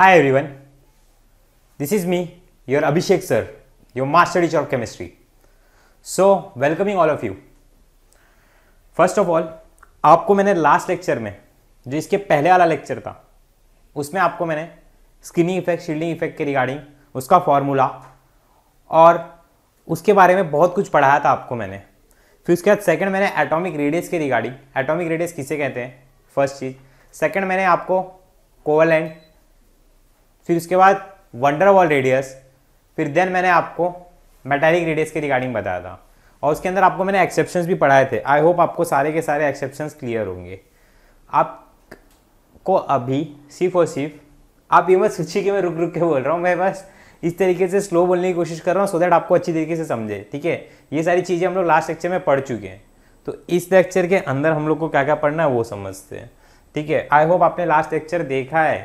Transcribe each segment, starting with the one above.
Hi everyone, this is me, your Abhishek sir, your master teacher of chemistry. So, welcoming all of you. First of all आपको मैंने last lecture में जो इसके पहले वाला lecture था उसमें आपको मैंने स्किनिंग इफ़ेक्ट शील्डिंग इफ़ेक्ट के रिगार्डिंग उसका फॉर्मूला और उसके बारे में बहुत कुछ पढ़ाया था आपको मैंने फिर उसके बाद सेकंड मैंने एटॉमिक रेडियस के रिगार्डिंग एटॉमिक रेडियस किसे कहते हैं फ़र्स्ट चीज़ सेकंड मैंने आपको कोवलेंट फिर उसके बाद वंडर वॉल रेडियस, फिर देन मैंने आपको मेटालिक रेडियस के रिगार्डिंग बताया था। और उसके अंदर आपको मैंने एक्सेप्शंस भी पढ़ाए थे। आई होप आपको सारे के सारे एक्सेप्शंस क्लियर होंगे। आपको अभी सिर्फ़ और सिर्फ़, आप ये मत सोचिए कि मैं रुक रुक के बोल रहा हूँ, मैं बस इस तरीके से स्लो बोलने की कोशिश कर रहा हूँ सो दैट आपको अच्छी तरीके से समझे, ठीक है? ये सारी चीज़ें हम लोग लास्ट लेक्चर में पढ़ चुके हैं। तो इस लेक्चर के अंदर हम लोग को क्या क्या पढ़ना है वो समझते हैं, ठीक है? आई होप आपने लास्ट लेक्चर देखा है,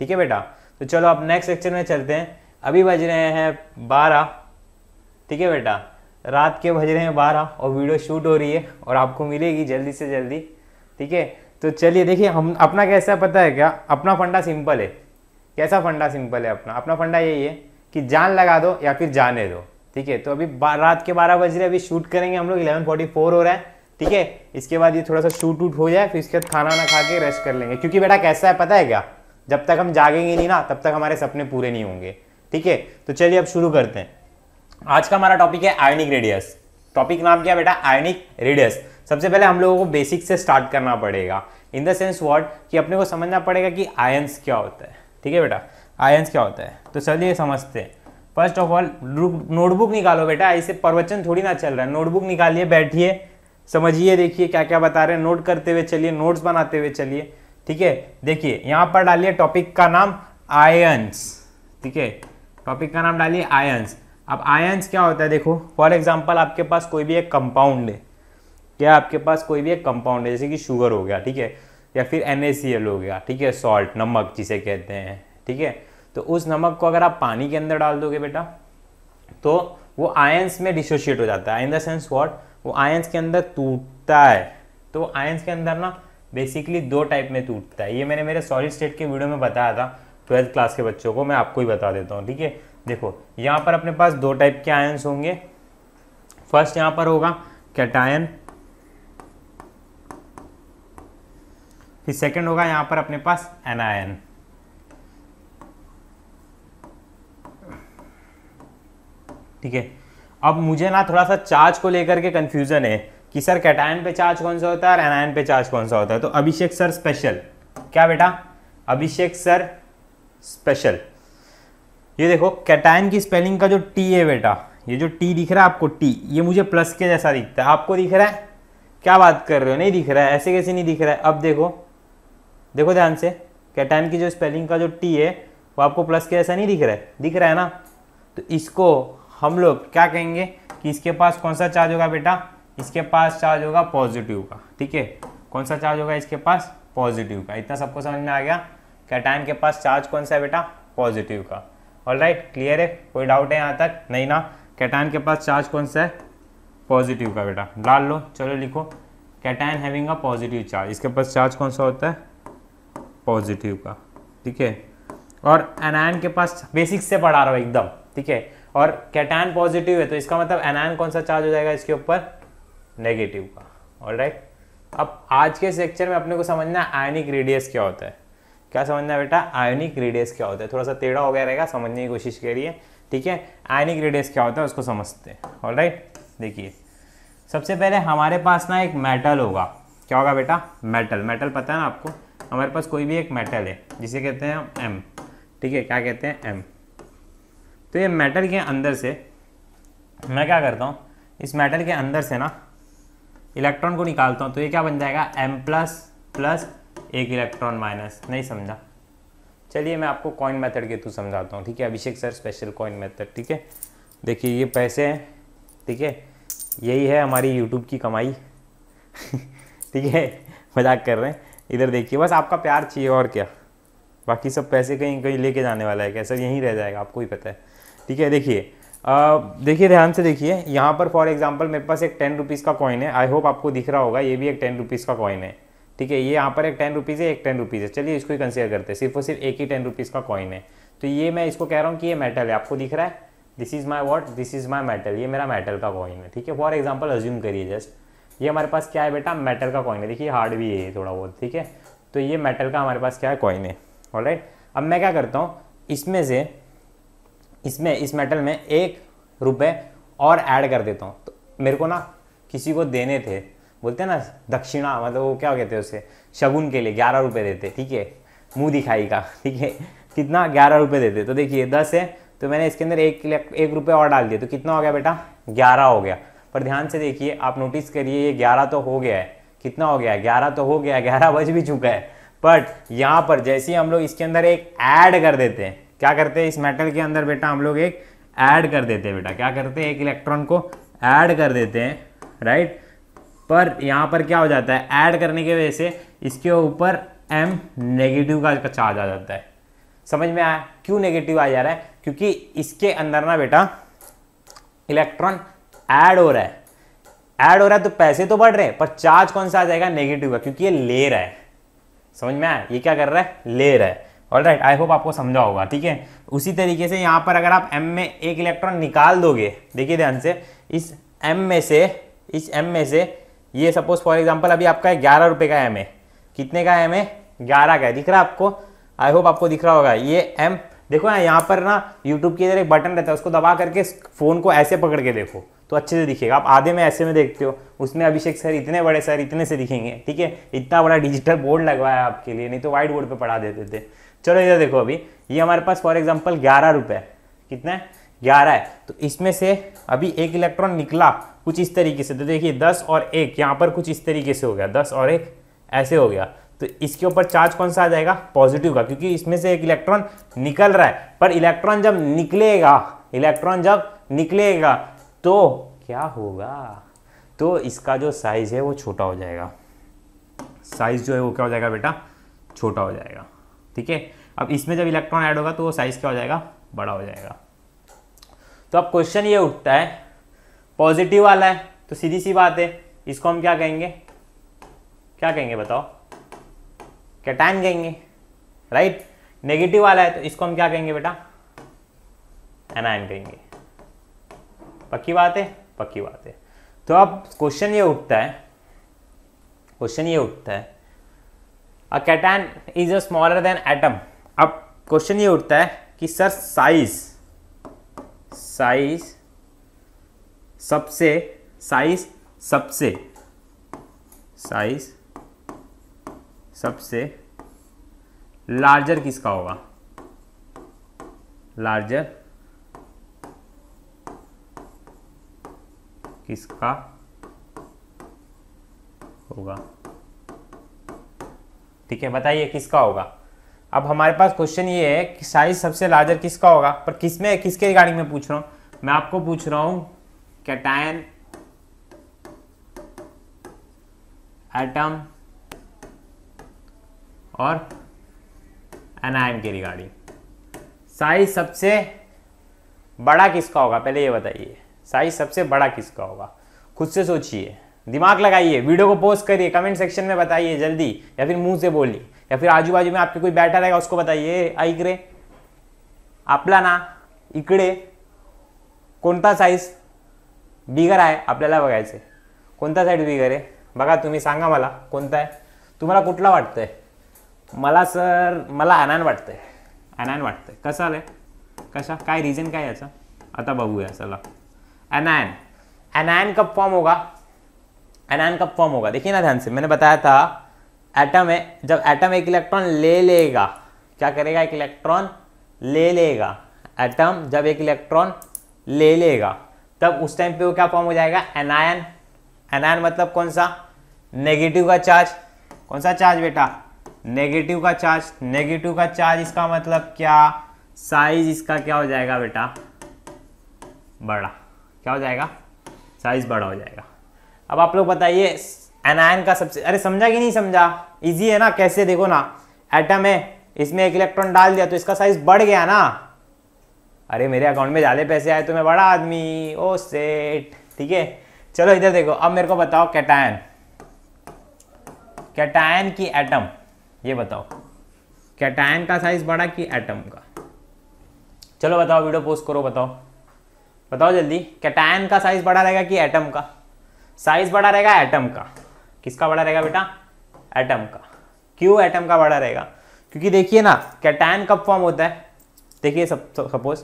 ठीक है बेटा? तो चलो आप नेक्स्ट लेक्चर में चलते हैं। अभी बज रहे हैं बारह। ठीक है बेटा? रात के बज रहे हैं बारह और वीडियो शूट हो रही है और आपको मिलेगी जल्दी से जल्दी। ठीक है? तो चलिए देखिए, हम अपना कैसा पता है क्या? अपना फंडा सिंपल है। कैसा फंडा सिंपल है अपना? अपना फंडा यही है कि जान लगा दो या फिर जाने दो। ठीक है? तो अभी रात के बारह बज रहे अभी शूट करेंगे हम लोग। इलेवन फोर्टी फोर हो रहा है। ठीक है? इसके बाद ये थोड़ा सा शूट वूट हो जाए, फिर इसके बाद खाना ना खा के रेस्ट कर लेंगे। क्योंकि बेटा कैसा है पता है क्या? जब तक हम जागेंगे नहीं ना, तब तक हमारे सपने पूरे नहीं होंगे। ठीक है? तो चलिए अब शुरू करते हैं। आज का हमारा टॉपिक है आयोनिक रेडियस टॉपिक नाम क्या बेटा? आयोनिक रेडियस सबसे पहले हम लोगों को बेसिक से स्टार्ट करना पड़ेगा। इन द सेंस वर्ड कि अपने को समझना पड़ेगा कि आयंस क्या होता है। ठीक है बेटा? आयंस क्या होता है? तो चलिए समझते हैं। फ़र्स्ट ऑफ़ ऑल नोटबुक निकालो बेटा। ऐसे प्रवचन थोड़ी ना चल रहा है। नोटबुक निकालिए, बैठिए। समझिए, देखिए क्या क्या बता रहे हैं। नोट करते हुए चलिए। नोट्स बनाते हुए चलिए। ठीक है? देखिए, यहाँ पर डालिए टॉपिक का नाम आयंस ठीक है? टॉपिक का नाम डालिए आयंस अब आयंस क्या होता है देखो फॉर एग्ज़ाम्पल आपके पास कोई भी एक कंपाउंड है। क्या आपके पास कोई भी एक कंपाउंड है? जैसे कि शुगर हो गया, ठीक है? या फिर एन हो गया, ठीक है? सॉल्ट नमक जिसे कहते हैं, ठीक है? तो उस नमक को अगर आप पानी के अंदर डाल दोगे बेटा तो वो आयंस में डिसोशिएट हो जाता है। इन द सेंस वॉट वो आयंस के अंदर टूटता है। तो आयंस के अंदर ना बेसिकली दो टाइप में टूटता है। ये मैंने मेरे सॉलिड स्टेट के वीडियो में बताया था ट्वेल्थ क्लास के बच्चों को, मैं आपको ही बता देता हूँ, ठीक है? देखो, यहाँ पर अपने पास दो टाइप के आयंस होंगे। फ़र्स्ट यहाँ पर होगा कैटायन फिर सेकंड होगा यहाँ पर अपने पास एनायन ठीक है? अब मुझे ना थोड़ा सा चार्ज को लेकर के कंफ्यूजन है। कि सर कैटायन पे चार्ज कौन सा होता है और एनायन पे चार्ज कौन सा होता है? तो अभिषेक सर स्पेशल क्या बेटा? अभिषेक सर स्पेशल ये देखो, कैटायन की स्पेलिंग का जो टी है बेटा, ये जो टी दिख रहा है आपको टी ये मुझे प्लस के जैसा दिखता है। आपको दिख रहा है? क्या बात कर रहे हो? नहीं दिख रहा है। ऐसे कैसे नहीं दिख रहा है? अब देखो देखो ध्यान से, कैटायन की जो स्पेलिंग का जो टी है, वो आपको प्लस के जैसा नहीं दिख रहा है। दिख रहा है ना? तो इसको हम लोग क्या कहेंगे कि इसके पास कौन सा चार्ज होगा बेटा? इसके पास चार्ज होगा पॉजिटिव का, ठीक है? कौन सा चार्ज होगा इसके पास? पॉजिटिव का। इतना सबको समझ में आ गया? कैटायन के पास चार्ज कौन सा है बेटा? पॉजिटिव का। ऑल राइट क्लियर है? कोई डाउट है यहाँ तक? नहीं ना? कैटायन के पास चार्ज कौन सा है? पॉजिटिव का बेटा। डाल लो, चलो लिखो। Cation having a positive charge इसके पास चार्ज कौन सा होता है? पॉजिटिव का, ठीक है? और एनायन के पास बेसिक से पढ़ा रहा हूँ एकदम, ठीक है? और कैटायन पॉजिटिव है तो इसका मतलब एनायन कौन सा चार्ज हो जाएगा इसके ऊपर? नेगेटिव का। ऑल राइट अब आज के सेक्चर में अपने को समझना है आयनिक रेडियस क्या होता है। क्या समझना बेटा? आयोनिक रेडियस क्या होता है? थोड़ा सा टेढ़ा हो गया रहेगा, समझने की कोशिश करिए। ठीक है? आयोनिक रेडियस क्या होता है, उसको समझते हैं। ऑल राइट देखिए, सबसे पहले हमारे पास ना एक मेटल होगा। क्या होगा बेटा? मेटल मेटल पता है ना आपको? हमारे पास कोई भी एक मेटल है, जिसे कहते हैं हम एम ठीक है? क्या कहते हैं? एम तो ये मेटल के अंदर से मैं क्या करता हूँ? इस मेटल के अंदर से ना इलेक्ट्रॉन को निकालता हूँ तो ये क्या बन जाएगा? एम प्लस प्लस एक इलेक्ट्रॉन माइनस नहीं समझा? चलिए मैं आपको कॉइन मेथड के थ्रू समझाता हूँ, ठीक है? Abhishek sir special coin method ठीक है? देखिए, ये पैसे हैं, ठीक है? यही है हमारी यूट्यूब की कमाई, ठीक है? मज़ाक कर रहे हैं। इधर देखिए, बस आपका प्यार चाहिए और क्या? बाकी सब पैसे कहीं कहीं लेके जाने वाला है, क्या? सर यहीं रह जाएगा, आपको ही पता है। ठीक है, देखिए देखिए, ध्यान से देखिए, यहाँ पर फॉर एग्जांपल मेरे पास एक टेन रुपीज़ का कॉइन है। आई होप आपको दिख रहा होगा, ये भी एक टेन रुपीज़ का कॉइन है। ठीक है, ये यहाँ पर एक टेन रुपीज़ है, एक टेन रुपीज़ है। चलिए इसको ही कंसिडर करते हैं। सिर्फ़ और सिर्फ़ एक ही टेन रुपीज़ का कॉइन है। तो ये मैं इसको कह रहा हूँ कि ये मेटल है। आपको दिख रहा है? This is my what this is my metal ये मेरा मेटल का कॉइन है। ठीक है फॉर एग्ज़ाम्पल अज्यूम करिए जस्ट ये हमारे पास क्या है बेटा? मेटल का कॉइन है। देखिए हार्ड भी है थोड़ा बहुत। ठीक है तो ये मेटल का हमारे पास क्या है? कॉइन है। ऑल अब मैं क्या करता हूँ? इसमें से इसमें, इस मेटल में एक रुपये और ऐड कर देता हूँ। तो मेरे को ना किसी को देने थे, बोलते हैं ना, दक्षिणा मतलब वो क्या कहते हैं उसे, शगुन के लिए ग्यारह रुपये देते, ठीक है? मुँह दिखाई का, ठीक है? कितना? ग्यारह रुपये देते। तो देखिए, दस है तो मैंने इसके अंदर एक एक रुपये और डाल दिया तो कितना हो गया बेटा? ग्यारह हो गया। पर ध्यान से देखिए, आप नोटिस करिए, ये ग्यारह तो हो गया है। कितना हो गया ग्यारह तो हो गया, ग्यारह बज भी चुका है। बट यहाँ पर जैसे ही हम लोग इसके अंदर एक ऐड कर देते हैं क्या करते हैं? इस मेटल के अंदर बेटा हम लोग एक ऐड कर देते हैं बेटा। क्या करते हैं? एक इलेक्ट्रॉन को ऐड कर देते हैं राइट पर यहाँ पर क्या हो जाता है? ऐड करने की वजह से इसके ऊपर एम नेगेटिव का चार्ज आ जाता है। समझ में आया? क्यों नेगेटिव आ जा रहा है? क्योंकि इसके अंदर ना बेटा इलेक्ट्रॉन ऐड हो रहा है। ऐड हो रहा है तो पैसे तो बढ़ रहे हैं, पर चार्ज कौन सा आ जाएगा? नेगेटिव का, क्योंकि ये ले रहा है। समझ में आया? ये क्या कर रहा है? ले रहा है। ऑल राइट आई होप आपको समझा होगा, ठीक है? उसी तरीके से यहाँ पर अगर आप एम में एक इलेक्ट्रॉन निकाल दोगे, देखिए ध्यान से, इस एम में से, इस एम में से, ये सपोज़ फॉर एग्ज़ाम्पल अभी आपका ग्यारह रुपये का एम है। कितने का एम है? ग्यारह का है। दिख रहा है आपको? आई होप आपको दिख रहा होगा। ये एम देखो ना, यहाँ पर ना यूट्यूब के इधर एक बटन रहता है, उसको दबा करके फ़ोन को ऐसे पकड़ के देखो तो अच्छे से दिखेगा। आप आधे में ऐसे में देखते हो, उसमें अभिषेक सर इतने बड़े सर इतने से दिखेंगे, ठीक है? इतना बड़ा डिजिटल बोर्ड लगवाया आपके लिए, नहीं तो व्हाइट बोर्ड पे पढ़ा देते थे। चलो इधर देखो अभी। ये हमारे पास फॉर एग्ज़ाम्पल ग्यारह रुपये कितना है? ग्यारह है। तो इसमें से अभी एक इलेक्ट्रॉन निकला कुछ इस तरीके से। तो देखिए, दस और एक, यहाँ पर कुछ इस तरीके से हो गया। दस और एक, ऐसे हो गया। तो इसके ऊपर चार्ज कौन सा आ जाएगा? पॉजिटिव का, क्योंकि इसमें से एक इलेक्ट्रॉन निकल रहा है। पर इलेक्ट्रॉन जब निकलेगा इलेक्ट्रॉन जब निकलेगा तो क्या होगा? तो इसका जो साइज़ है, वो छोटा हो जाएगा। साइज़ जो है, वो क्या हो जाएगा बेटा? छोटा हो जाएगा। ठीक है? अब इसमें जब इलेक्ट्रॉन ऐड होगा तो वो साइज़ क्या हो जाएगा? बड़ा हो जाएगा। तो अब क्वेश्चन ये उठता है पॉजिटिव वाला है तो सीधी सी बात है, इसको हम क्या कहेंगे? क्या कहेंगे बताओ? कैटाइन कहेंगे राइट नेगेटिव वाला है तो इसको हम क्या कहेंगे बेटा? एनायन कहेंगे। पक्की बात है? पक्की बात है। तो अब क्वेश्चन ये उठता है क्वेश्चन ये उठता है a cation is a smaller than atom अब क्वेश्चन ये उठता है कि सर साइज़ साइज़ सबसे साइज़ सबसे साइज़ सबसे लार्जर किसका होगा? लार्जर किसका होगा? ठीक है, बताइए किसका होगा? अब हमारे पास क्वेश्चन ये है कि साइज़ सबसे लार्जर किसका होगा? पर किसमें, किसके रिगार्डिंग में पूछ रहा हूँ? मैं आपको पूछ रहा हूँ, कैटायन, एटम और एनायन के रिगार्डिंग साइज़ सबसे बड़ा किसका होगा? पहले ये बताइए साइज़ सबसे बड़ा किसका होगा? खुद से सोचिए। दिमाग लगाइए, वीडियो को पोस्ट करिए कमेंट सेक्शन में बताइए जल्दी, या फिर मुँह से बोलिए, या फिर आजू बाजू में आपके कोई बैठा रहेगा उसको बताइए ऐकरे आपला ना इकडे, कोणता साईज बिगर आहे आपल्याला बघायचं कोणता साईड बिगर आहे? बघा, तुम्ही सांगा मला, कोणता आहे? तुम्हाला कुठला वाटतंय? मला सर मला अनान वाटतंय अनान वाटतंय. कसं आलंय? कशा? काय रिझन काय याचा? आता बघूया, चला. अनायन अनायन कब फॉर्म होगा? एनायन कब फॉर्म होगा? देखिए ना ध्यान से, मैंने बताया था एटम है जब एटम एक इलेक्ट्रॉन ले लेगा, क्या करेगा? एक इलेक्ट्रॉन ले लेगा। एटम जब एक इलेक्ट्रॉन ले लेगा, तब उस टाइम पे वो क्या फॉर्म हो जाएगा? एनायन एनायन मतलब कौन सा? नेगेटिव का चार्ज कौन सा चार्ज बेटा? नेगेटिव का चार्ज नेगेटिव का चार्ज इसका मतलब क्या? साइज़ इसका क्या हो जाएगा बेटा? बड़ा। क्या हो जाएगा? साइज़ बड़ा हो जाएगा। अब आप लोग बताइए एनायन का सबसे अरे समझा कि नहीं समझा? इजी है ना? कैसे? देखो ना। एटम है, इसमें एक इलेक्ट्रॉन डाल दिया तो इसका साइज़ बढ़ गया ना। अरे मेरे अकाउंट में ज़्यादा पैसे आए तो मैं बड़ा आदमी। ओ सेट ठीक है? चलो इधर देखो। अब मेरे को बताओ कैटायन कैटायन की एटम ये बताओ। कैटायन का साइज़ बड़ा कि एटम का? चलो बताओ वीडियो पोस्ट करो, बताओ। बताओ जल्दी। कैटायन का साइज़ बड़ा रहेगा कि एटम का? साइज़ बड़ा रहेगा एटम का। किसका बड़ा रहेगा बेटा? एटम का। क्यों एटम का बड़ा रहेगा? क्योंकि देखिए ना कैटायन कब फॉर्म होता है? देखिए सब सपोज़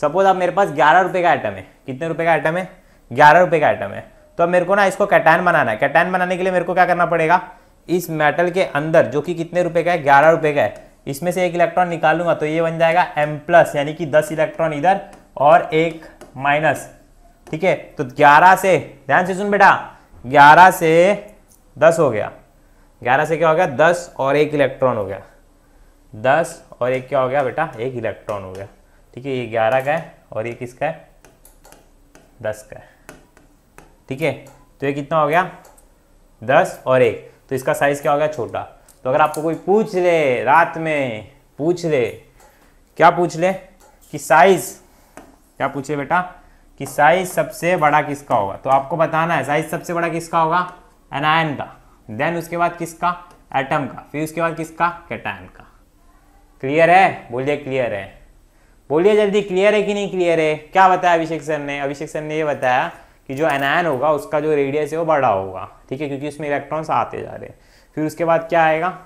सपोज़ अब मेरे पास ग्यारह रुपए का आइटम है। कितने रुपए का आइटम है? ग्यारह रुपए का आइटम है। तो अब मेरे को ना इसको कैटायन बनाना है। कैटायन बनाने के लिए मेरे को क्या करना पड़ेगा? इस मेटल के अंदर, जो कि कितने रुपए का है? ग्यारह रुपए का है। इसमें से एक इलेक्ट्रॉन निकालूँगा तो ये बन जाएगा एम प्लस यानी कि दस इलेक्ट्रॉन इधर और एक माइनस ठीक है? तो ग्यारह से, ध्यान से सुन बेटा, ग्यारह से दस हो गया। ग्यारह से क्या हो गया? दस और एक इलेक्ट्रॉन हो गया। दस और एक क्या हो गया बेटा? एक इलेक्ट्रॉन हो गया। ठीक है, ये ग्यारह का है और ये किसका है? दस का है। ठीक है? तो ये कितना हो गया? दस और एक। तो इसका साइज़ क्या हो गया? छोटा। तो अगर आपको कोई पूछ ले, रात में पूछ ले, क्या पूछ ले? कि साइज़ क्या पूछे बेटा? कि साइज़ सबसे बड़ा किसका होगा? तो आपको बताना है साइज़ सबसे बड़ा किसका होगा? एनायन का। देन उसके बाद किसका? एटम का। फिर उसके बाद किसका? कैटायन का। क्लियर है? बोलिए क्लियर है। बोलिए जल्दी क्लियर है कि नहीं क्लियर है? क्या बताया अभिषेक सर ने? अभिषेक सर ने ये बताया कि जो एनायन होगा, उसका जो रेडियस है वो बड़ा होगा। ठीक है? क्योंकि उसमें इलेक्ट्रॉन्स आते जा रहे हैं। फिर उसके बाद क्या आएगा?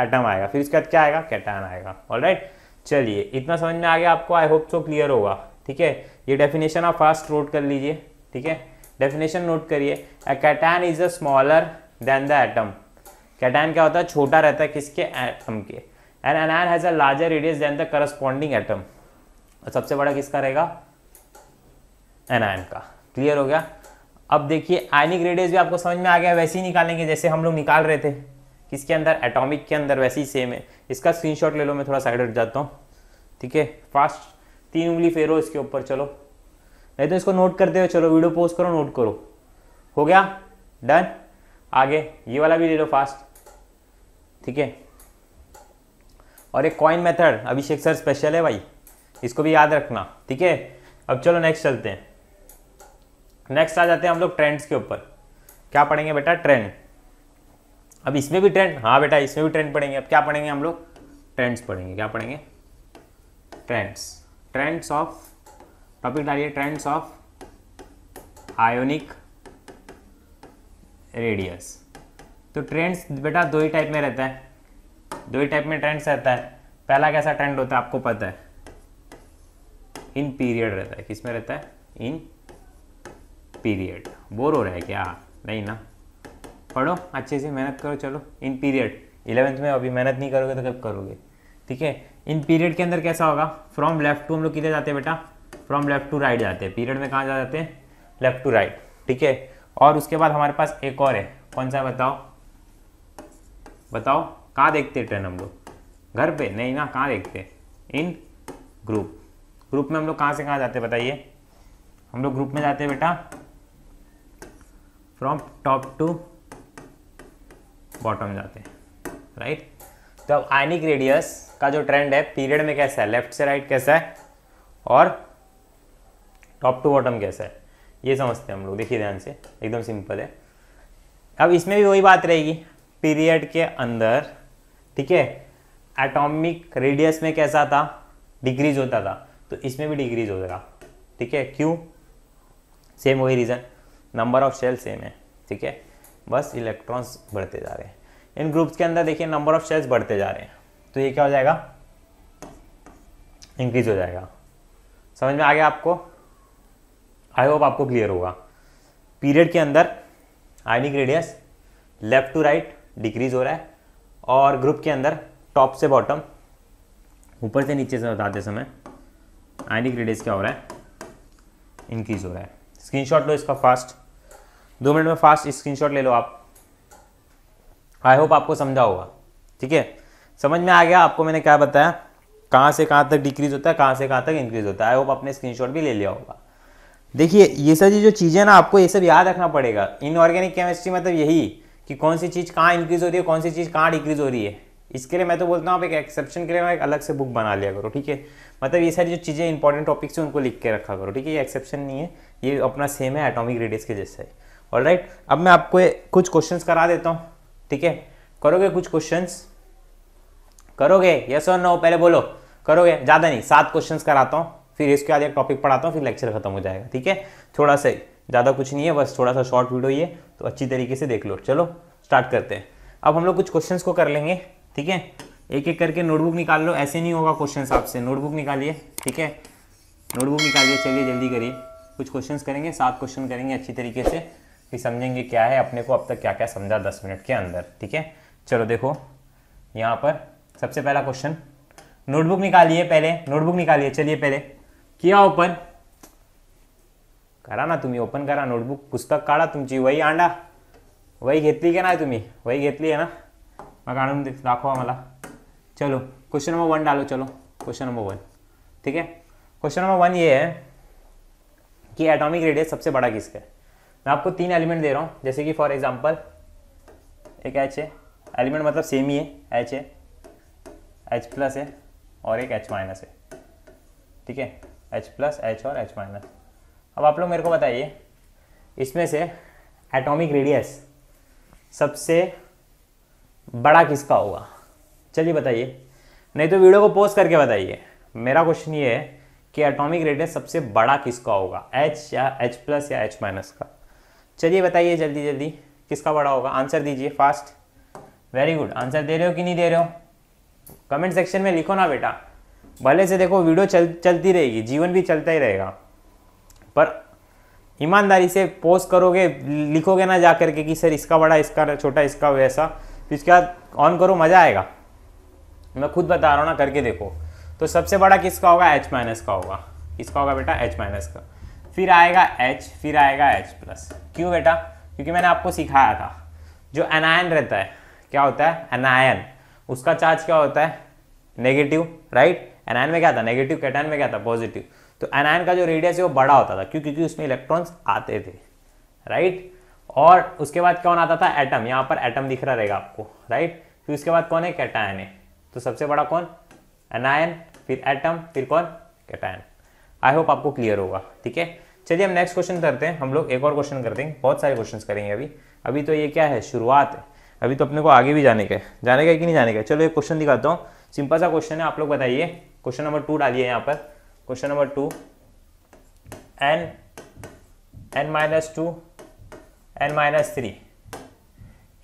एटम आएगा। फिर उसके बाद क्या आएगा? कैटायन आएगा। ऑल राइट चलिए, इतना समझ में आ गया आपको? आई होप सो क्लियर होगा। ठीक है? ये डेफिनेशन आप फास्ट नोट कर लीजिए, ठीक है? डेफिनेशन नोट करिए। A is a smaller than the atom cation क्या होता है? छोटा रहता है किसके? एटम के। And anion has a larger radius than the corresponding atom और सबसे बड़ा किसका रहेगा? एनायन का। क्लियर हो गया? अब देखिए आयनिक रेडियस भी आपको समझ में आ गया, वैसे ही निकालेंगे जैसे हम लोग निकाल रहे थे। किसके अंदर? एटॉमिक के अंदर, वैसे ही सेम है। इसका स्क्रीनशॉट ले लो, मैं थोड़ा साइड हट जाता हूँ। ठीक है? फास्ट तीन उंगली फेरो इसके ऊपर, चलो। नहीं तो इसको नोट करते हो चलो वीडियो पोस्ट करो नोट करो। हो गया? डन आगे, ये वाला भी ले लो फास्ट ठीक है? और एक coin method Abhishek sir special है भाई। इसको भी याद रखना, ठीक है? अब चलो नेक्स्ट चलते हैं। नेक्स्ट आ जाते हैं हम लोग ट्रेंड्स के ऊपर। क्या पढ़ेंगे बेटा? ट्रेंड अब इसमें भी ट्रेंड हाँ बेटा, इसमें भी ट्रेंड पढ़ेंगे। अब क्या पढ़ेंगे हम लोग? ट्रेंड्स पढ़ेंगे। क्या पढ़ेंगे? ट्रेंड्स ट्रेंड्स ऑफ़ टॉपिक डालिए ट्रेंड्स ऑफ़ आयोनिक रेडियस तो ट्रेंड्स बेटा दो ही टाइप में रहता है। दो ही टाइप में ट्रेंड्स रहता है। पहला कैसा ट्रेंड होता है आपको पता है? इन पीरियड रहता है। किसमें रहता है? इन पीरियड बोर हो रहा है क्या? नहीं ना? पढ़ो, अच्छे से मेहनत करो, चलो। इन पीरियड इलेवेंथ में अभी मेहनत नहीं करोगे तो कब करोगे? ठीक है? इन पीरियड के अंदर कैसा होगा? फ्रॉम लेफ़्ट टू हम लोग किधर जाते हैं बेटा? फ्रॉम लेफ़्ट टू राइट जाते हैं। पीरियड में कहाँ जा जाते हैं? लेफ़्ट टू राइट ठीक है? और उसके बाद हमारे पास एक और है। कौन सा बताओ। बताओ। कहाँ देखते हैं ट्रेन हम लोग? घर पे? नहीं ना, कहाँ देखते इन ग्रुप ग्रुप में हम लोग कहाँ से कहाँ जाते हैं बताइए? हम लोग ग्रुप में जाते हैं बेटा। फ्रॉम टॉप टू बॉटम जाते हैं। राइट तो अब आयनिक रेडियस का जो ट्रेंड है पीरियड में कैसा है? लेफ़्ट से राइट कैसा है? और टॉप टू बॉटम कैसा है? ये समझते हैं हम लोग। देखिए ध्यान से। एकदम सिंपल है। अब इसमें भी वही बात रहेगी। पीरियड के अंदर, ठीक है एटॉमिक रेडियस में कैसा था? डिक्रीज होता था। तो इसमें भी डिक्रीज होगा ठीक है? क्यों? सेम वही reason number of shell same है। ठीक है? बस इलेक्ट्रॉन्स बढ़ते जा रहे हैं। इन ग्रुप्स के अंदर देखिए नंबर ऑफ़ शेल्स बढ़ते जा रहे हैं। तो ये क्या हो जाएगा? इंक्रीज हो जाएगा। समझ में आ गया आपको? आई होप आपको क्लियर होगा। पीरियड के अंदर ionic radius left to right decrease हो रहा है और ग्रुप के अंदर टॉप से बॉटम ऊपर से नीचे से बताते समय आयनिक रेडियस क्या हो रहा है? इंक्रीज हो रहा है। स्क्रीनशॉट लो इसका फास्ट दो मिनट में फास्ट स्क्रीनशॉट ले लो आप। आई होप आपको समझा होगा। ठीक है? समझ में आ गया आपको मैंने क्या बताया? कहाँ से कहाँ तक डिक्रीज होता है, कहाँ से कहाँ तक इंक्रीज होता है। आई होप आपने स्क्रीनशॉट भी ले लिया होगा। देखिए, ये सब जो चीज़ें ना, आपको ये सब याद रखना पड़ेगा। इनऑर्गेनिक केमिस्ट्री मतलब यही कि कौन सी चीज़ कहाँ इंक्रीज हो रही है, कौन सी चीज़ कहाँ डिक्रीज हो रही है। इसके लिए मैं तो बोलता हूँ, आप एक एक्सेप्शन के लिए एक अलग से बुक बना लिया करो, ठीक है? मतलब ये सारी जो चीज़ें इंपॉर्टेंट टॉपिक्स हैं, उनको लिख के रखा करो, ठीक है? ये एक्सेप्शन नहीं है। ये अपना सेम है एटॉमिक रेडियस के जैसा। है राइट अब मैं आपको कुछ क्वेश्चंस करा देता हूँ। ठीक है? करोगे कुछ क्वेश्चंस करोगे? यस और नो पहले बोलो। करोगे? ज़्यादा नहीं, सात क्वेश्चंस कराता हूँ, फिर इसके बाद एक टॉपिक पढ़ाता हूँ, फिर लेक्चर खत्म हो जाएगा, ठीक है? थोड़ा सा ज़्यादा कुछ नहीं है, बस थोड़ा सा शॉर्ट वीडियो है तो अच्छी तरीके से देख लो। चलो स्टार्ट करते हैं। अब हम लोग कुछ क्वेश्चन को कर लेंगे, ठीक है? एक एक करके नोटबुक निकाल लो, ऐसे नहीं होगा क्वेश्चन आपसे। नोटबुक निकालिए, ठीक है? नोटबुक निकालिए, चलिए जल्दी करिए। कुछ क्वेश्चन करेंगे, सात क्वेश्चन करेंगे अच्छी तरीके से। फिर समझेंगे क्या है, अपने को अब तक क्या क्या समझा दस मिनट के अंदर, ठीक है? चलो देखो, यहाँ पर सबसे पहला क्वेश्चन नोटबुक निकालिए पहले नोटबुक निकालिए, चलिए पहले। किया ओपन करा ना तुम्ही ओपन करा नोटबुक पुस्तक काढा तुमची वही आणा वही घेतली का नाही तुम्ही? वही घेतली आहे ना? आणून दे- दाखवा मला चलो क्वेश्चन नंबर वन डालो, चलो क्वेश्चन नंबर वन ठीक है? क्वेश्चन नंबर वन ये है कि एटॉमिक रेडियस सबसे बड़ा किसका है? मैं आपको तीन एलिमेंट दे रहा हूँ। जैसे कि फॉर एग्जांपल एक एच है एलिमेंट मतलब सेम ही है एच है एच प्लस है और एक एच माइनस है ठीक है? एच प्लस एच और एच माइनस अब आप लोग मेरे को बताइए, इसमें से एटॉमिक रेडियस सबसे बड़ा किसका होगा? चलिए बताइए। नहीं तो वीडियो को पोस्ट करके बताइए। मेरा क्वेश्चन ये है कि एटॉमिक रेडियस सबसे बड़ा किसका होगा? एच या एच प्लस या एच माइनस का? चलिए बताइए जल्दी जल्दी। किसका बड़ा होगा? आंसर दीजिए फास्ट वेरी गुड आंसर दे रहे हो कि नहीं दे रहे हो? कमेंट सेक्शन में लिखो ना बेटा। भले से देखो वीडियो चल, चलती रहेगी, जीवन भी चलता ही रहेगा। पर ईमानदारी से पोस्ट करोगे, लिखोगे ना जा करके कि सर इसका बड़ा, इसका छोटा, इसका वैसा, फिर इसके बाद ऑन करो, मज़ा आएगा। मैं खुद बता रहा हूँ ना, करके देखो। तो सबसे बड़ा किसका होगा? एच माइनस का होगा। किसका होगा बेटा? एच माइनस का। फिर आएगा एच फिर आएगा एच प्लस क्यों बेटा? क्योंकि मैंने आपको सिखाया था। जो एनायन रहता है, क्या होता है? एनायन उसका चार्ज क्या होता है? नेगेटिव राइट एनायन में क्या था? नेगेटिव कैटायन में क्या था? पॉजिटिव तो एनायन का जो रेडियस है, वो बड़ा होता था। क्यों? क्योंकि उसमें इलेक्ट्रॉन्स आते थे राइट और उसके बाद कौन आता था? एटम यहाँ पर एटम दिख रहा रहेगा आपको राइट फिर उसके बाद कौन है? कैटायन है। तो सबसे बड़ा कौन? एनायन फिर एटम फिर कौन? कैटायन आई होप आपको क्लियर होगा, ठीक है? चलिए हम नेक्स्ट क्वेश्चन करते हैं। हम लोग एक और क्वेश्चन करते हैं। बहुत सारे क्वेश्चन करेंगे अभी। अभी तो ये क्या है? शुरुआत है। अभी तो अपने को आगे भी जाने का है। जाने का कि नहीं जाने का चलो एक क्वेश्चन दिखाता हूँ। सिंपल सा क्वेश्चन है। आप लोग बताइए। क्वेश्चन नंबर टू डालिए यहाँ पर। Question number two N N minus two N minus three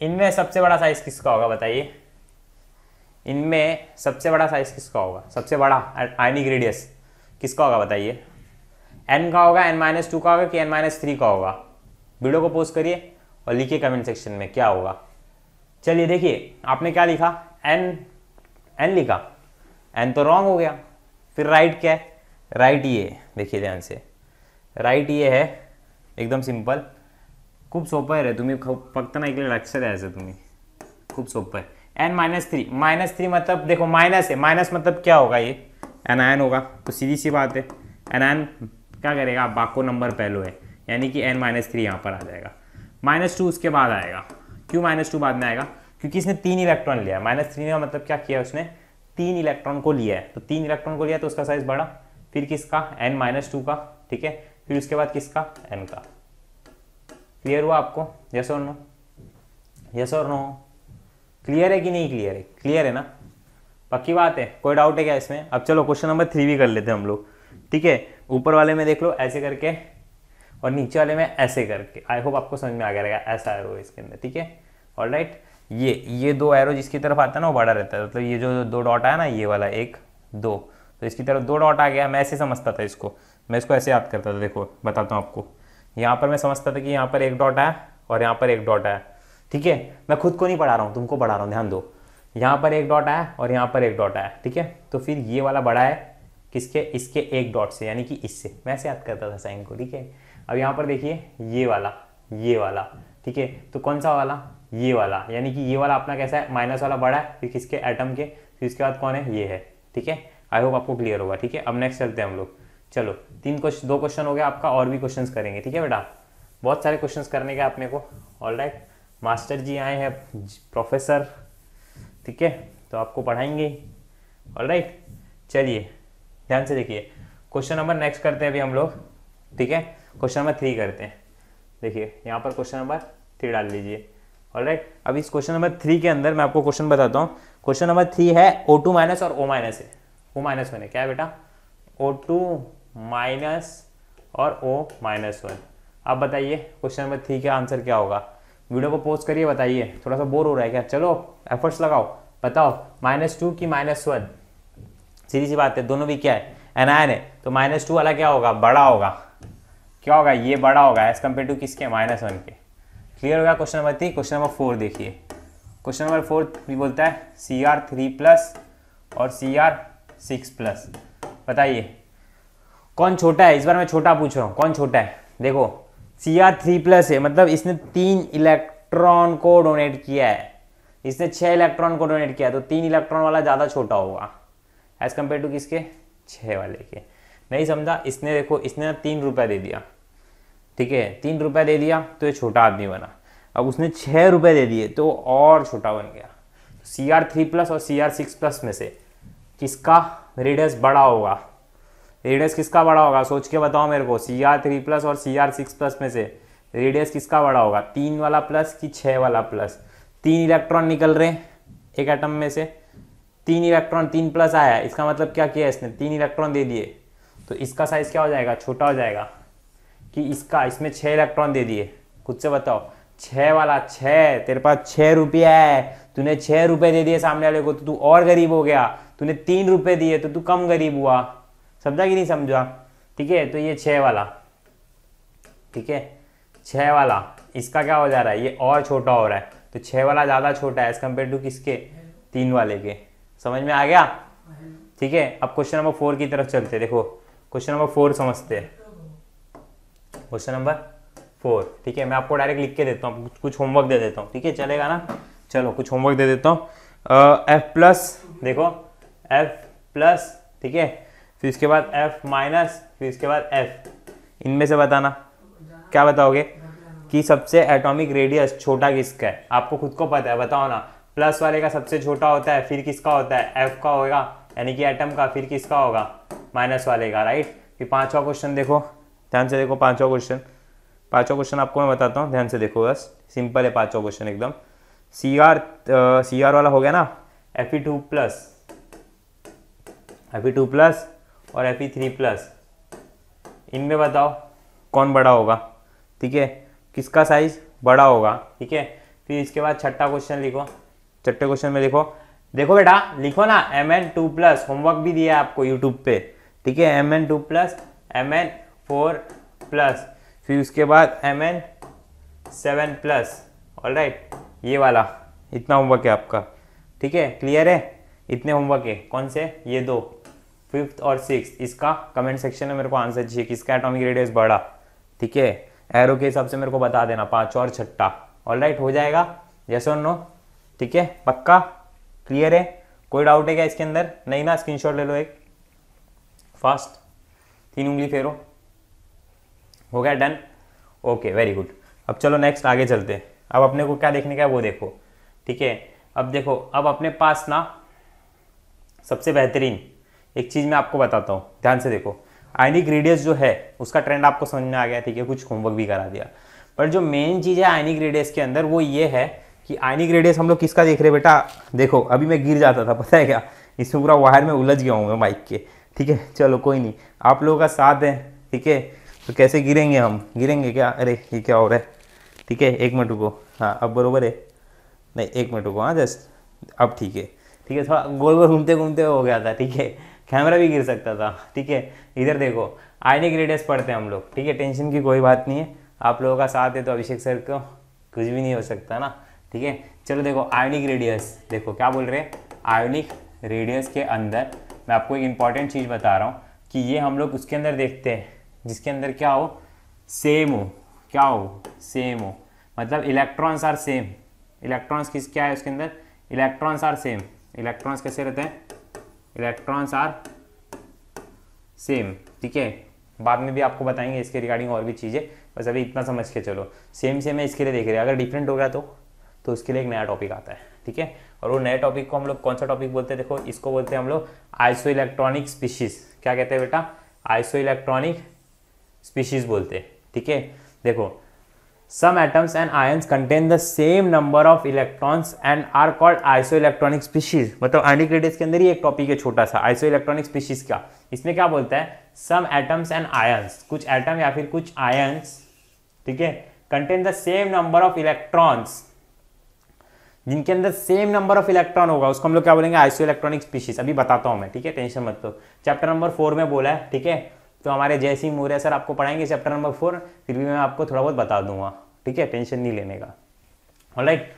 इनमें सबसे बड़ा साइज़ किसका होगा बताइए? इनमें सबसे बड़ा साइज़ किसका होगा? सबसे बड़ा आयनिक रेडियस किसका होगा बताइए? एन का होगा एन माइनस टू का होगा कि एन माइनस थ्री का होगा? वीडियो को पोस्ट करिए और लिखिए कमेंट सेक्शन में क्या होगा। चलिए देखिए, आपने क्या लिखा? एन एन लिखा। एन तो रॉन्ग हो गया। फिर राइट क्या है? राइट ये है देखिए ध्यान से। राइट ये है, एकदम सिंपल खूप सोपं आहे रे, तुम्ही फक्त ना इकडे लक्ष द्यायचं तुम्ही। खूब सोपं है। N minus three minus three मतलब देखो माइनस है। माइनस मतलब क्या होगा ये? एन आयन होगा तो सीधी सी बात है। एन आयन क्या करेगा? बाको नंबर पहलो है, यानी कि एन माइनस थ्री यहाँ पर आ जाएगा। माइनस टू उसके बाद आएगा। क्यों माइनस टू बाद में आएगा? क्योंकि इसने तीन इलेक्ट्रॉन लिया माइनस थ्री का मतलब क्या किया उसने? तीन इलेक्ट्रॉन को लिया है। तो तीन इलेक्ट्रॉन को लिया तो उसका साइज़ बढ़ा। फिर किसका? एन माइनस टू का, ठीक है? फिर उसके बाद किसका? एन का। क्लियर हुआ आपको? यस और नो यस और नो क्लियर है कि नहीं क्लियर है? क्लियर है ना? पक्की बात है? कोई डाउट है क्या इसमें? अब चलो क्वेश्चन नंबर थ्री भी कर लेते हैं हम लोग। ठीक है? ऊपर वाले में देख लो, ऐसे करके, और नीचे वाले में ऐसे करके। आई होप आपको समझ में आ गया रहेगा, ऐसा एरो इसके अंदर, ठीक है? ऑल राइट ये ये दो एरो जिसकी तरफ़ आता है ना, वो बड़ा रहता है। मतलब ये जो दो डॉट आया ना, ये वाला एक, दो। तो इसकी तरफ़ दो डॉट आ गया। मैं ऐसे समझता था इसको। मैं इसको ऐसे याद करता था, देखो, बताता हूँ आपको। यहाँ पर मैं समझता था कि यहाँ पर एक डॉट आया, और यहाँ पर एक डॉट आया, ठीक है? मैं खुद को नहीं पढ़ा रहा हूँ, तुमको पढ़ा रहा हूँ, ध्यान दो। यहाँ पर एक डॉट आया, और यहाँ पर एक डॉट आया, ठीक है? तो फिर ये वाला बड़ा है किसके इसके एक डॉट से, यानी कि इससे। मैं ऐसे याद करता था साइन को, ठीक है? अब यहाँ पर देखिए, ये वाला ये वाला, ठीक है? तो कौन सा वाला? ये वाला, यानी कि ये वाला अपना कैसा है? माइनस वाला बड़ा है, फिर किसके? एटम के। फिर उसके बाद कौन है? ये है, ठीक है? आई होप आपको क्लियर होगा, ठीक है? अब नेक्स्ट चलते हैं हम लोग। चलो, तीन क्वेश्चन दो क्वेश्चन हो गया आपका और भी क्वेश्चन करेंगे, ठीक है बेटा? बहुत सारे क्वेश्चन करने के अपने को। ऑल राइट मास्टर जी आए हैं प्रोफेसर ठीक है? तो आपको पढ़ाएँगे। ऑल राइट चलिए ध्यान से देखिए। क्वेश्चन नंबर नेक्स्ट करते हैं अभी हम लोग। ठीक है? क्वेश्चन नंबर थ्री करते हैं। देखिए, यहाँ पर क्वेश्चन नंबर थ्री डाल लीजिए राइट अब इस क्वेश्चन नंबर थ्री के अंदर मैं आपको क्वेश्चन बताता हूँ। क्वेश्चन नंबर थ्री है ओ टू माइनस और ओ माइनस है। ओ माइनस वन है। क्या बेटा? ओ टू माइनस और ओ माइनस वन आप बताइए क्वेश्चन नंबर थ्री का आंसर क्या होगा? वीडियो को पोस्ट करिए, बताइए। थोड़ा सा बोर हो रहा है क्या? चलो एफर्ट्स लगाओ। बताओ माइनस टू की माइनस वन सीधी सी बात है, दोनों भी क्या है? एनायन है। तो माइनस टू वाला क्या होगा? बड़ा होगा। क्या होगा? ये बड़ा होगा। एज कंपेयर टू किसके? माइनस वन के। क्लियर हो गया question number three question number four देखिए। क्वेश्चन नंबर फोर भी बोलता है सी आर थ्री प्लस और सी आर सिक्स प्लस बताइए। कौन छोटा है? इस बार मैं छोटा पूछ रहा हूँ। कौन छोटा है? देखो सी आर थ्री प्लस है। मतलब इसने तीन इलेक्ट्रॉन को डोनेट किया है। इसने छः इलेक्ट्रॉन को डोनेट किया तो तीन इलेक्ट्रॉन वाला ज़्यादा छोटा होगा। एज कंपेयर टू किसके? छः वाले के। नहीं समझा? इसने देखो, इसने ना तीन रुपये दे दिया। ठीक है? तीन रुपये दे दिया तो ये छोटा आदमी बना। अब उसने छः रुपये दे दिए तो और छोटा बन गया। सी आर थ्री प्लस और सी आर सिक्स प्लस में से किसका रेडियस बड़ा होगा? रेडियस किसका बड़ा होगा? सोच के बताओ मेरे को। सी आर थ्री प्लस और सी आर सिक्स प्लस में से रेडियस किसका बड़ा होगा? तीन वाला प्लस कि छः वाला प्लस तीन इलेक्ट्रॉन निकल रहे हैं एक एटम में से। तीन इलेक्ट्रॉन तीन प्लस आया, इसका मतलब क्या किया इसने? तीन इलेक्ट्रॉन दे दिए। तो इसका साइज़ क्या हो जाएगा? छोटा हो जाएगा। कि इसका, इसमें छः इलेक्ट्रॉन दे दिए। खुद से बताओ। छः वाला छः तेरे पास छः रुपया है। तूने छः रुपये दे दिए सामने वाले को तो तू और गरीब हो गया। तूने तीन रुपये दिए तो तू कम गरीब हुआ। समझा कि नहीं समझा? ठीक है तो ये छः वाला। ठीक है? छः वाला। इसका क्या हो जा रहा है? ये और छोटा हो रहा है। तो छः वाला ज़्यादा छोटा है एज कंपेयर टू किसके? तीन वाले के। समझ में आ गया? ठीक है, अब क्वेश्चन नंबर फोर की तरफ़ चलते देखो क्वेश्चन नंबर फोर समझते हैं। क्वेश्चन नंबर फोर ठीक है, मैं आपको डायरेक्ट लिख के देता हूँ, कुछ होमवर्क दे देता हूँ, ठीक है, चलेगा ना? चलो, कुछ होमवर्क दे देता हूँ। एफ़ प्लस देखो एफ़ प्लस ठीक है, फिर इसके बाद एफ़ माइनस फिर इसके बाद एफ़ इनमें से बताना, क्या बताओगे? कि सबसे एटॉमिक रेडियस छोटा किसका है? आपको खुद को पता है, बताओ ना। प्लस वाले का सबसे छोटा होता है, फिर किसका होता है? एफ़ का होगा, यानी कि एटम का, फिर किसका होगा? माइनस वाले का राइट फिर पांचवा क्वेश्चन देखो, ध्यान से देखो पांचवा क्वेश्चन पांचवा क्वेश्चन आपको मैं बताता हूँ, ध्यान से देखो बस। सिंपल है पांचवा क्वेश्चन एकदम। सी आर सी आर वाला हो गया ना? F E two plus F E two plus और एफ़ ई थ्री प्लस इनमें बताओ, कौन बड़ा होगा? ठीक है? किसका साइज़ बड़ा होगा। ठीक है? फिर इसके बाद छठा क्वेश्चन लिखो। छठे क्वेश्चन में लिखो देखो बेटा, लिखो ना M N two plus homework भी दिया है आपको यूट्यूब पे। ठीक है M N two plus M N four plus फिर उसके बाद M N seven plus all right ये वाला, इतना होमवर्क है आपका। ठीक है क्लियर है? इतने होमवर्क है। कौन से? ये दो फिफ्थ और सिक्स इसका कमेंट सेक्शन में मेरे को आंसर चाहिए किसका एटॉमिक रेडियस बढ़ा ठीक है एरो के हिसाब से मेरे को बता देना, पाँच और छठा। ऑल राइट हो जाएगा? यस और नो ठीक है? पक्का? क्लियर है? कोई डाउट है क्या इसके अंदर? नहीं ना? स्क्रीनशॉट ले लो एक। फास्ट तीन उंगली फेरो। हो गया डन ओके वेरी गुड अब चलो नेक्स्ट आगे चलते अब अपने को क्या देखने का है वो देखो। ठीक है? अब देखो, अब अपने पास ना सबसे बेहतरीन एक चीज़ मैं आपको बताता हूँ। ध्यान से देखो। आयनिक रेडियस जो है, उसका ट्रेंड आपको समझ में आ गया। ठीक है? कुछ होमवर्क भी करा दिया। पर जो मेन चीज़ है आयनिक रेडियस के अंदर, वो ये है कि आयनिक रेडियस हम लोग किसका देख रहे बेटा? देखो, अभी मैं गिर जाता था, पता है क्या? इसमें पूरा वायर में उलझ गया हूँ मैं बाइक के। ठीक है? चलो, कोई नहीं। आप लोगों का साथ है, ठीक है? तो कैसे गिरेंगे हम? गिरेंगे क्या? अरे, ये क्या हो रहा है? ठीक है, एक मिनट रुको। हाँ अब बरोबर है? नहीं, एक मिनट रुको हाँ जस्ट अब ठीक है। ठीक है, थोड़ा गोल गोल घूमते घूमते हो गया था, ठीक है? कैमरा भी गिर सकता था, ठीक है? इधर देखो, आयनिक रेडियस पढ़ते हैं हम लोग, ठीक है? टेंशन की कोई बात नहीं है। आप लोगों का साथ है तो अभिषेक सर को कुछ भी नहीं हो सकता ना। ठीक है? चलो देखो आयोनिक रेडियस देखो क्या बोल रहे हैं? आयोनिक रेडियस के अंदर मैं आपको एक इंपॉर्टेंट चीज़ बता रहा हूँ कि ये हम लोग उसके अंदर देखते हैं, जिसके अंदर क्या हो? सेम हो। क्या हो? सेम हो। मतलब इलेक्ट्रॉन्स आर सेम इलेक्ट्रॉन्स किस, क्या है उसके अंदर? इलेक्ट्रॉन्स आर सेम इलेक्ट्रॉन्स कैसे रहते हैं? इलेक्ट्रॉन्स आर सेम ठीक है? बाद में भी आपको बताएँगे इसके रिगार्डिंग और भी चीज़ें। बस अभी इतना समझ के चलो। सेम सेम है, इसके लिए देख रहे हैं। अगर डिफरेंट हो गया तो। तो उसके लिए एक नया टॉपिक आता है, ठीक है? और वो नए टॉपिक को हम लोग कौन सा टॉपिक बोलते हैं? देखो, इसको बोलते हैं हम लोग आइसो इलेक्ट्रॉनिक स्पीशीज क्या कहते हैं बेटा? आइसो इलेक्ट्रॉनिक स्पीशीज बोलते हैं, ठीक है? देखो, some atoms and ions contain the same number of electrons and are called isoelectronic species मतलब आयनिक रेडियस के अंदर ही एक टॉपिक है छोटा सा आइसो इलेक्ट्रॉनिक स्पीशीज का। इसमें क्या बोलता है? सम एटम्स एंड ions, कुछ एटम या फिर कुछ ions, ठीक है? Contain the same number of electrons जिनके अंदर सेम नंबर ऑफ़ इलेक्ट्रॉन होगा, उसको हम लोग क्या बोलेंगे? आइसो इलेक्ट्रॉनिक स्पीशीज अभी बताता हूँ मैं, ठीक है? टेंशन मत लो। चैप्टर नंबर फोर में बोला है, ठीक है? तो हमारे जयसिंह मौर्य सर आपको पढ़ाएँगे चैप्टर नंबर फोर फिर भी मैं आपको थोड़ा बहुत बता दूँगा, ठीक है? टेंशन नहीं लेने का। राइट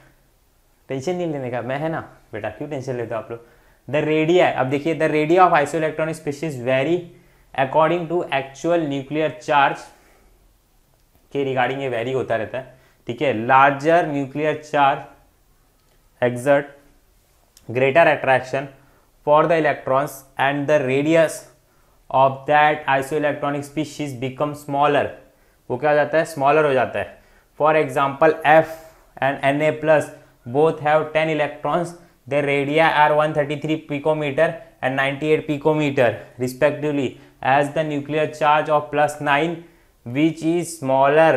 टेंशन नहीं लेने का। मैं है ना? बेटा, क्यों टेंशन लेते हो आप लोग? द रेडिया अब देखिए the radii of isoelectronic species vary according to actual nuclear charge के रिगार्डिंग ये वेरी होता रहता है, ठीक है? Larger nuclear charge exert greater attraction for the electrons and the radius of that isoelectronic species become smaller वो क्या हो जाता है स्मॉलर हो जाता है for example F and N A plus both have ten electrons the radii are 133 picometer and 98 picometer respectively as the nuclear charge of plus 9 which is smaller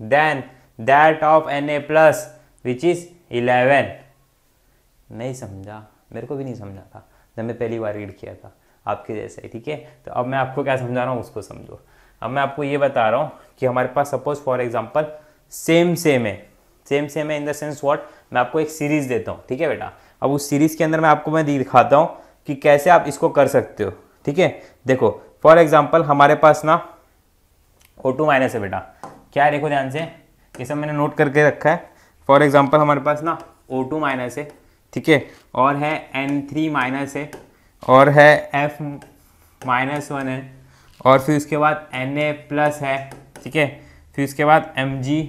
than that of Na plus which is 11 नहीं समझा। मेरे को भी नहीं समझा था। जब मैं पहली बार रीड किया था, आपके जैसे ठीक है? तो अब मैं आपको क्या समझा रहा हूँ, उसको समझो। अब मैं आपको ये बता रहा हूँ कि हमारे पास suppose for example same same है। सेम सेम है इन द सेंस व्हाट मैं आपको एक सीरीज़ देता हूँ, ठीक है बेटा? अब उस सीरीज़ के अंदर मैं आपको मैं दिखाता हूँ कि कैसे आप इसको कर सकते हो, ठीक है? देखो फॉर एग्ज़ाम्पल हमारे पास ना ओ टू माइनस है बेटा। क्या है? देखो ध्यान से। ये सब मैंने नोट करके रखा है। फॉर एग्ज़ाम्पल हमारे पास ना ओ टू माइनस है। ठीक है? और है एन थ्री माइनस है। और है एफ़ माइनस वन है। और फिर उसके बाद एन ए प्लस है, ठीक है? फिर उसके बाद एम जी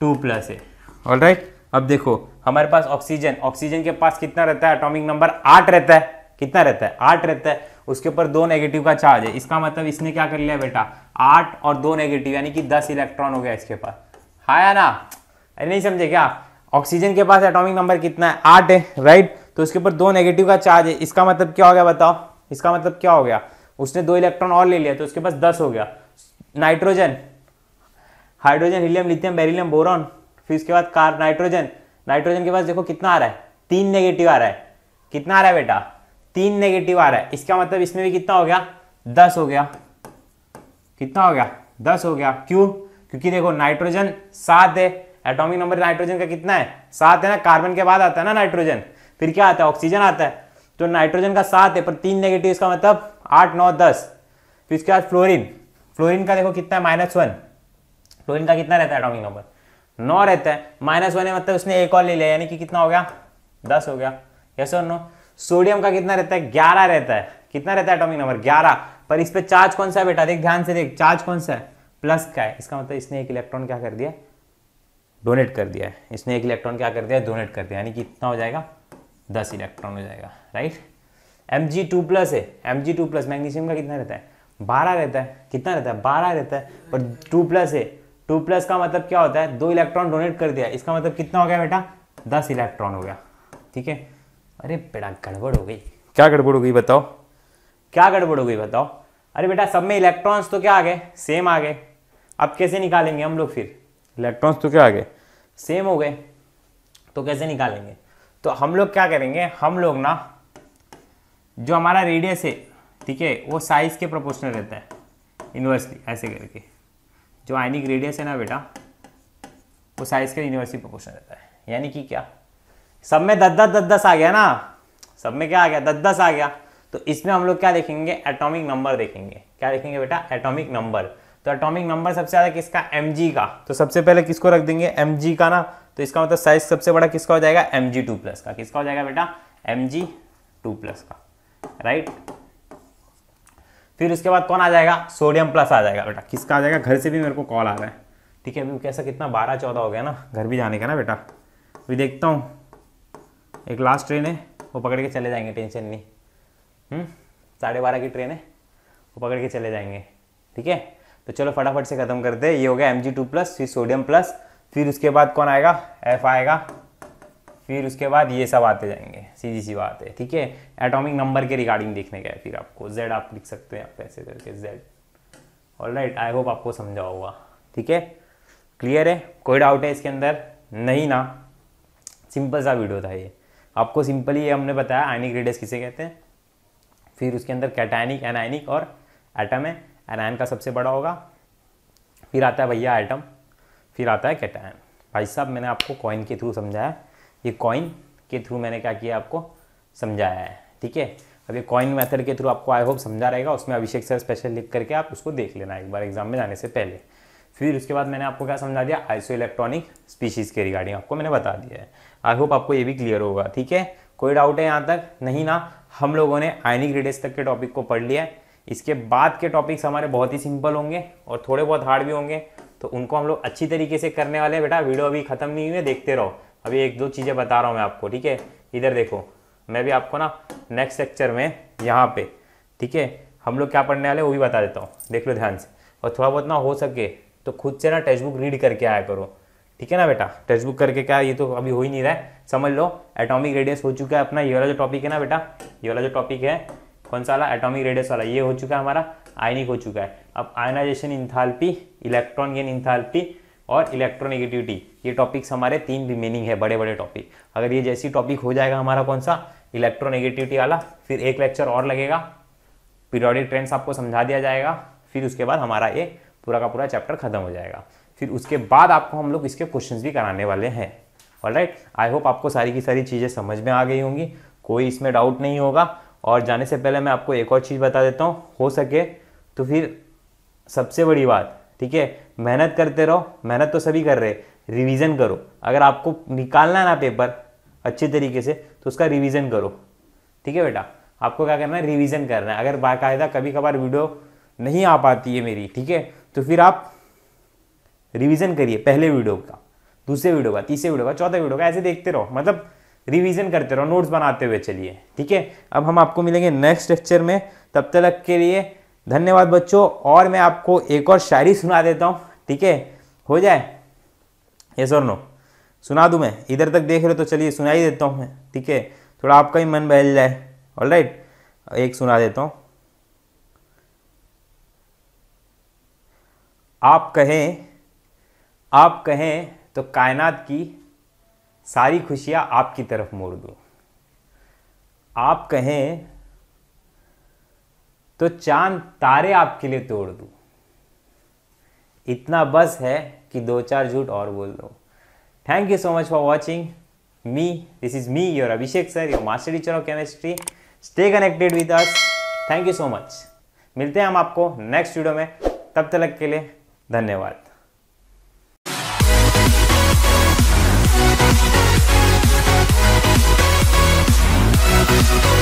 टू प्लस है। ऑल राइट अब देखो, हमारे पास ऑक्सीजन ऑक्सीजन के पास कितना रहता है? एटॉमिक नंबर आठ रहता है। कितना रहता है? आठ रहता है। उसके ऊपर दो नेगेटिव का चार्ज है। इसका मतलब इसने क्या कर लिया बेटा? आठ और दो नेगेटिव यानी कि दस इलेक्ट्रॉन हो गया इसके पास। हाँ या ना? नहीं समझे क्या? ऑक्सीजन के पास एटॉमिक नंबर कितना है? आठ है राइट तो उसके ऊपर दो नेगेटिव का चार्ज है। इसका मतलब क्या हो गया बताओ? इसका मतलब क्या हो गया? उसने दो इलेक्ट्रॉन और ले लिया तो उसके पास दस हो गया। Nitrogen hydrogen helium lithium beryllium boron फिर उसके बाद कार नाइट्रोजन नाइट्रोजन के पास देखो कितना आ रहा है? तीन नेगेटिव आ रहा है। कितना आ रहा है बेटा? तीन नेगेटिव आ रहा है। इसका मतलब इसमें भी कितना हो गया? दस हो गया। कितना हो गया? दस हो गया। क्यों? क्योंकि देखो नाइट्रोजन सात है एटॉमिक नंबर नाइट्रोजन का कितना है? सात है ना? कार्बन के बाद आता है ना नाइट्रोजन फिर क्या आता है? ऑक्सीजन आता है। तो नाइट्रोजन का सात है, पर तीन नेगेटिव इसका मतलब आठ, नौ, दस। फिर इसके बाद फ्लोरिन फ्लोरिन का देखो कितना है? माइनस वन फ्लोरिन का कितना रहता है? एटॉमिक नंबर नौ रहता है। माइनस वन है मतलब उसने एक और ले लिया, यानी कि कितना हो गया? दस हो गया। यस और नो सोडियम का कितना रहता है? ग्यारह रहता है। कितना रहता है एटॉमिक नंबर ग्यारह। पर इस पर चार्ज कौन सा है बेटा? देख, ध्यान से देख चार्ज कौन सा है? प्लस का है। इसका मतलब इसने एक इलेक्ट्रॉन क्या कर दिया? डोनेट कर दिया है। इसने एक इलेक्ट्रॉन क्या कर दिया? डोनेट कर दिया। यानी कि कितना हो जाएगा दस इलेक्ट्रॉन हो जाएगा right M G two plus है। M G two plus magnesium का कितना रहता है? बारह रहता है। कितना रहता है? बारह रहता है। पर टू प्लस है। टू प्लस का मतलब क्या होता है? दो इलेक्ट्रॉन डोनेट कर दिया। इसका मतलब कितना हो गया बेटा? दस इलेक्ट्रॉन हो गया। ठीक है? अरे बेटा गड़बड़ हो गई। क्या गड़बड़ हो गई बताओ। क्या गड़बड़ हो गई बताओ। अरे बेटा सब में इलेक्ट्रॉन्स तो क्या आ गए? सेम आ गए। अब कैसे निकालेंगे हम लोग फिर? इलेक्ट्रॉन्स तो क्या आ गए? सेम हो गए। तो कैसे निकालेंगे? तो हम लोग क्या करेंगे? हम लोग ना, जो हमारा रेडियस है, ठीक है, वो साइज़ के प्रोपोर्शनल रहता है। यूनिवर्सली ऐसे करके। जो आइनिक रेडियस है ना बेटा, वो साइज़ के यूनिवर्सली प्रोपोर्शनल रहता है। यानी कि क्या? सब में दस दस दस दस आ गया ना? सब में क्या आ गया? दस दस आ गया। तो इसमें हम लोग क्या देखेंगे? एटॉमिक नंबर देखेंगे। क्या देखेंगे बेटा? एटॉमिक नंबर तो एटॉमिक नंबर सबसे ज़्यादा किसका? एम का। तो सबसे पहले किसको रख देंगे? एम का ना? तो इसका मतलब साइज़ सबसे बड़ा किसका हो जाएगा? एम जी टू प्लस का। किसका हो जाएगा बेटा? एम जी टू प्लस का। राइट फिर उसके बाद कौन आ जाएगा? सोडियम प्लस आ जाएगा बेटा। किसका आ जाएगा? घर से भी मेरे को कॉल आ रहा है। ठीक है अभी कैसा कितना? बारह चौदह हो गया ना? घर भी जाने का ना बेटा। अभी देखता हूँ। एक लास्ट ट्रेन है। वो पकड़ के चले जाएँगे टेंशन नहीं। हम्म, साढ़े बारह की ट्रेन है। वो पकड़ के चले जाएँगे। ठीक है? तो चलो फटाफट से खत्म करते हैं। ये हो गया एम जी टू प्लस फिर सोडियम प्लस फिर उसके बाद कौन आएगा? एफ़ आएगा। फिर उसके बाद ये सब आते जाएँगे। सीधी सी बात है, ठीक है? एटॉमिक नंबर के रिगार्डिंग देखने का है फिर आपको। जेड आप लिख सकते हैं आप ऐसे करके Z all right I hope आपको समझा होगा, ठीक है? क्लियर है? कोई डाउट है इसके अंदर? नहीं ना। सिंपल सा वीडियो था ये। आपको सिंपली ये हमने बताया आयनिक रेडियस किसे कहते हैं? फिर उसके अंदर कैटायनिक एनायनिक और एटम है। एनायन का सबसे बड़ा होगा। फिर आता है भैया आइटम फिर आता है कैटायन भाई साहब, मैंने आपको कॉइन के थ्रू समझाया। ये कॉइन के थ्रू मैंने क्या किया आपको? समझाया है, ठीक है? अब ये कॉइन मेथड के थ्रू आपको आई होप समझा रहेगा। उसमें अभिषेक सर स्पेशल लिख करके आप उसको देख लेना एक बार एग्ज़ाम में जाने से पहले। फिर उसके बाद मैंने आपको क्या समझा दिया? आइसो इलेक्ट्रॉनिक स्पीशीज़ के रिगार्डिंग आपको मैंने बता दिया है। आई होप आपको ये भी क्लियर होगा, ठीक है? कोई डाउट है यहाँ तक? नहीं ना? हम लोगों ने आयनिक रेडियस तक के टॉपिक को पढ़ लिया है। इसके बाद के टॉपिक्स हमारे बहुत ही सिंपल होंगे और थोड़े बहुत हार्ड भी होंगे तो उनको हम लोग अच्छी तरीके से करने वाले हैं। बेटा वीडियो अभी खत्म नहीं हुई है देखते रहो। अभी एक दो चीज़ें बता रहा हूँ मैं आपको, ठीक है? इधर देखो, मैं भी आपको ना नेक्स्ट लेक्चर में यहाँ पे, ठीक है? हम लोग क्या पढ़ने वाले वो भी बता देता हूँ। देख लो ध्यान से। और थोड़ा बहुत ना हो सके तो खुद से ना टेक्स्ट बुक रीड करके आया करो, ठीक है ना बेटा? टेक्स्ट बुक करके क्या, ये तो अभी हो ही नहीं रहा है। समझ लो एटॉमिक रेडियस हो चुका है अपना। ये वाला जो टॉपिक है ना बेटा, ये वाला जो टॉपिक है कौन सा वाला? एटॉमिक रेडियस वाला। ये हो चुका है हमारा आयनिक हो चुका है। अब ionization enthalpy electron gain enthalpy और इलेक्ट्रोनेगेटिविटी ये टॉपिक्स हमारे तीन रिमेनिंग है बड़े बड़े टॉपिक अगर ये जैसी टॉपिक हो जाएगा हमारा कौन सा? इलेक्ट्रोनेगेटिविटी वाला। फिर एक लेक्चर और लगेगा। पीरियोडिक ट्रेंड्स आपको समझा दिया जाएगा। फिर उसके बाद हमारा ये पूरा का पूरा चैप्टर खत्म हो जाएगा। फिर उसके बाद आपको हम लोग इसके क्वेश्चंस भी कराने वाले हैं। ऑल राइट आई होप आपको सारी की सारी चीज़ें समझ में आ गई होंगी। कोई इसमें डाउट नहीं होगा। और जाने से पहले मैं आपको एक और चीज़ बता देता हूँ, हो सके तो फिर सबसे बड़ी बात, ठीक है, मेहनत करते रहो, मेहनत तो सभी कर रहे रिवीजन करो। अगर आपको निकालना है ना पेपर अच्छे तरीके से तो उसका रिवीजन करो, ठीक है बेटा? आपको क्या करना है, रिवीजन करना है। अगर बाकायदा कभी कभार वीडियो नहीं आ पाती है मेरी, ठीक है तो फिर आप रिवीजन करिए, पहले वीडियो का, दूसरे वीडियो का, तीसरे वीडियो का, चौथे वीडियो का, ऐसे देखते रहो। मतलब रिवीजन करते रहो नोट्स बनाते हुए चलिए। ठीक है? अब हम आपको मिलेंगे नेक्स्ट लेक्चर में। तब तक के लिए धन्यवाद बच्चों। और मैं आपको एक और शायरी सुना देता हूँ। ठीक है? हो जाए? ये और नो सुना दूँ मैं? इधर तक देख रहे हो तो चलिए सुना ही देता हूँ मैं। ठीक है? थोड़ा आपका ही मन बहल जाए। ऑल राइट एक सुना देता हूँ। आप कहें आप कहें तो कायनात की सारी खुशियाँ आपकी तरफ़ मोड़ दूँ। आप कहें तो चाँद तारे आपके लिए तोड़ दूँ। इतना बस है कि दो चार झूठ और बोल दो। Thank you so much for watching me this is me your Abhishek sir your master teacher of chemistry stay connected with us thank you so much मिलते हैं हम आपको नेक्स्ट वीडियो में। तब तक के लिए धन्यवाद।